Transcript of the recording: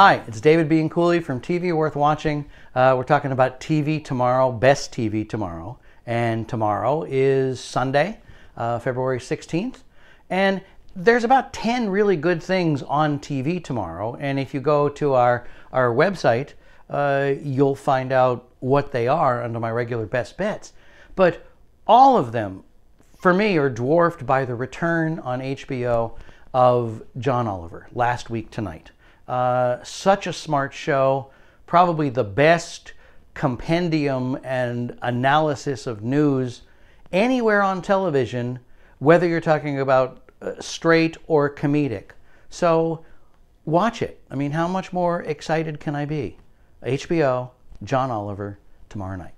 Hi, it's David Bianculli from TV Worth Watching. Uh, we're talking about TV tomorrow, best TV tomorrow. And tomorrow is Sunday, uh, February 16th. And there's about 10 really good things on TV tomorrow. And if you go to our, our website, uh, you'll find out what they are under my regular best bets. But all of them, for me, are dwarfed by the return on HBO of John Oliver last week tonight. Uh, such a smart show, probably the best compendium and analysis of news anywhere on television, whether you're talking about uh, straight or comedic. So watch it. I mean, how much more excited can I be? HBO, John Oliver, tomorrow night.